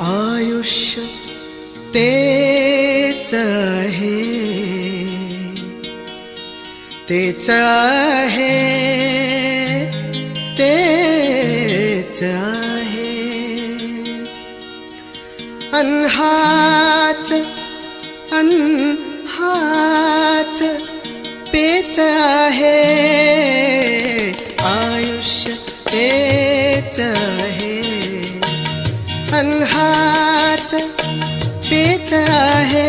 आयुष्य तेच आहे तेच आहे तेच आहे अनहाच अनहाच पेच आहे आयुष्य तेच आहे अनहाच पेचा है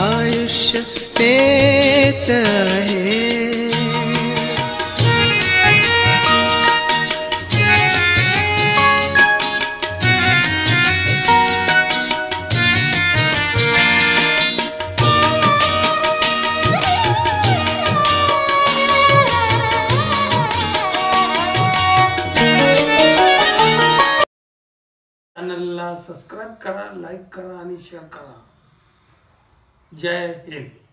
आयुष्य पेचा आहे चॅनलला सबस्क्राईब करा लाईक करा आणि शेअर करा. जय हिंद.